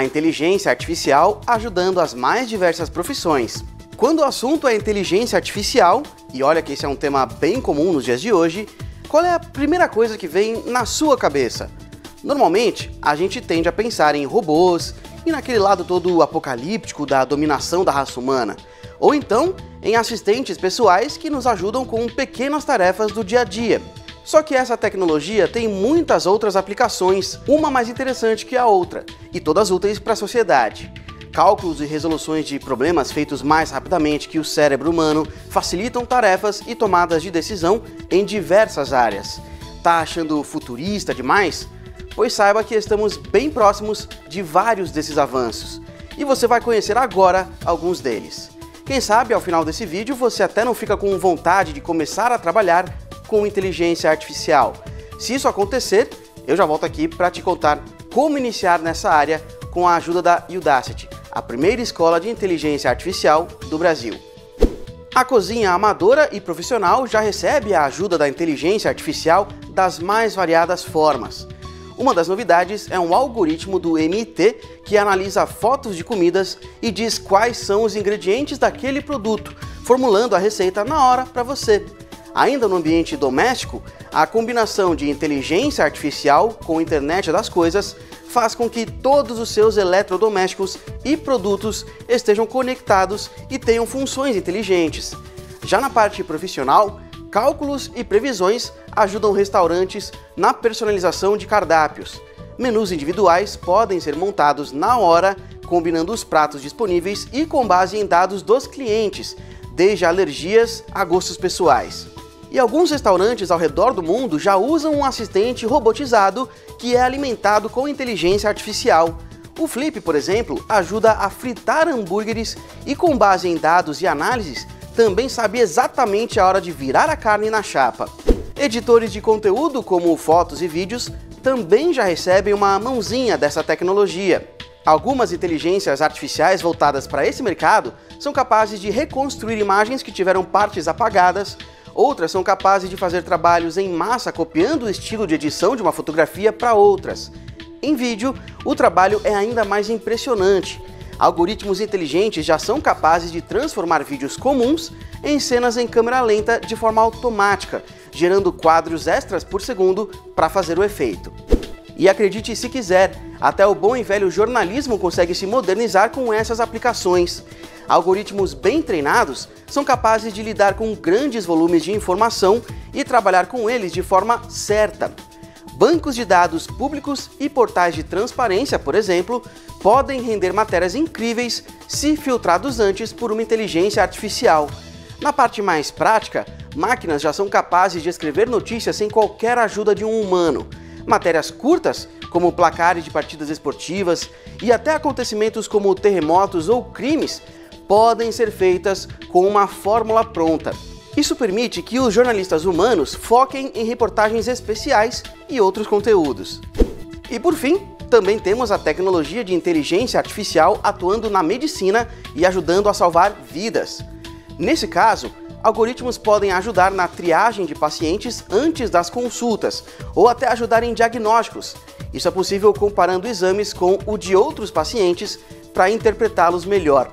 A inteligência artificial ajudando as mais diversas profissões. Quando o assunto é inteligência artificial, e olha que esse é um tema bem comum nos dias de hoje, qual é a primeira coisa que vem na sua cabeça? Normalmente, a gente tende a pensar em robôs e naquele lado todo apocalíptico da dominação da raça humana, ou então em assistentes pessoais que nos ajudam com pequenas tarefas do dia a dia. Só que essa tecnologia tem muitas outras aplicações, uma mais interessante que a outra, e todas úteis para a sociedade. Cálculos e resoluções de problemas feitos mais rapidamente que o cérebro humano facilitam tarefas e tomadas de decisão em diversas áreas. Tá achando futurista demais? Pois saiba que estamos bem próximos de vários desses avanços. E você vai conhecer agora alguns deles. Quem sabe ao final desse vídeo você até não fica com vontade de começar a trabalhar com inteligência artificial. Se isso acontecer, eu já volto aqui para te contar como iniciar nessa área com a ajuda da Udacity, a primeira escola de inteligência artificial do Brasil. A cozinha amadora e profissional já recebe a ajuda da inteligência artificial das mais variadas formas. Uma das novidades é um algoritmo do MIT que analisa fotos de comidas e diz quais são os ingredientes daquele produto, formulando a receita na hora para você. Ainda no ambiente doméstico, a combinação de inteligência artificial com internet das coisas faz com que todos os seus eletrodomésticos e produtos estejam conectados e tenham funções inteligentes. Já na parte profissional, cálculos e previsões ajudam restaurantes na personalização de cardápios. Menus individuais podem ser montados na hora, combinando os pratos disponíveis e com base em dados dos clientes, desde alergias a gostos pessoais. E alguns restaurantes ao redor do mundo já usam um assistente robotizado que é alimentado com inteligência artificial. O Flip, por exemplo, ajuda a fritar hambúrgueres e, com base em dados e análises, também sabe exatamente a hora de virar a carne na chapa. Editores de conteúdo, como fotos e vídeos, também já recebem uma mãozinha dessa tecnologia. Algumas inteligências artificiais voltadas para esse mercado são capazes de reconstruir imagens que tiveram partes apagadas Outras são capazes de fazer trabalhos em massa copiando o estilo de edição de uma fotografia para outras. Em vídeo, o trabalho é ainda mais impressionante. Algoritmos inteligentes já são capazes de transformar vídeos comuns em cenas em câmera lenta de forma automática, gerando quadros extras por segundo para fazer o efeito. E acredite se quiser, até o bom e velho jornalismo consegue se modernizar com essas aplicações. Algoritmos bem treinados são capazes de lidar com grandes volumes de informação e trabalhar com eles de forma certa. Bancos de dados públicos e portais de transparência, por exemplo, podem render matérias incríveis se filtrados antes por uma inteligência artificial. Na parte mais prática, máquinas já são capazes de escrever notícias sem qualquer ajuda de um humano. Matérias curtas, como placares de partidas esportivas, e até acontecimentos como terremotos ou crimes, podem ser feitas com uma fórmula pronta. Isso permite que os jornalistas humanos foquem em reportagens especiais e outros conteúdos. E por fim, também temos a tecnologia de inteligência artificial atuando na medicina e ajudando a salvar vidas. Nesse caso, algoritmos podem ajudar na triagem de pacientes antes das consultas ou até ajudar em diagnósticos. Isso é possível comparando exames com o de outros pacientes para interpretá-los melhor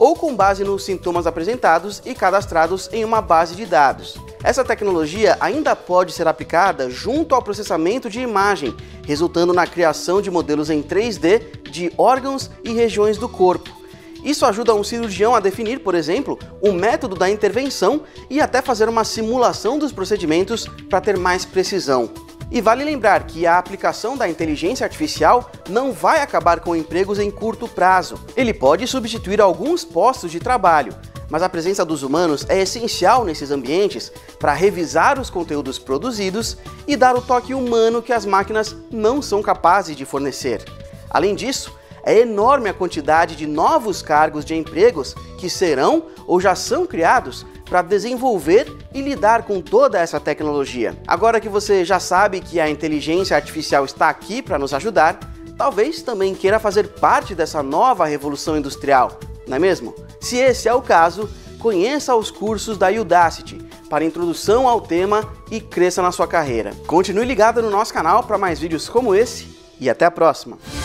ou com base nos sintomas apresentados e cadastrados em uma base de dados. Essa tecnologia ainda pode ser aplicada junto ao processamento de imagem, resultando na criação de modelos em 3D de órgãos e regiões do corpo. Isso ajuda um cirurgião a definir, por exemplo, o método da intervenção e até fazer uma simulação dos procedimentos para ter mais precisão. E vale lembrar que a aplicação da inteligência artificial não vai acabar com empregos em curto prazo. Ele pode substituir alguns postos de trabalho, mas a presença dos humanos é essencial nesses ambientes para revisar os conteúdos produzidos e dar o toque humano que as máquinas não são capazes de fornecer. Além disso, é enorme a quantidade de novos cargos de empregos que serão ou já são criados para desenvolver e lidar com toda essa tecnologia. Agora que você já sabe que a inteligência artificial está aqui para nos ajudar, talvez também queira fazer parte dessa nova revolução industrial, não é mesmo? Se esse é o caso, conheça os cursos da Udacity para introdução ao tema e cresça na sua carreira. Continue ligado no nosso canal para mais vídeos como esse e até a próxima!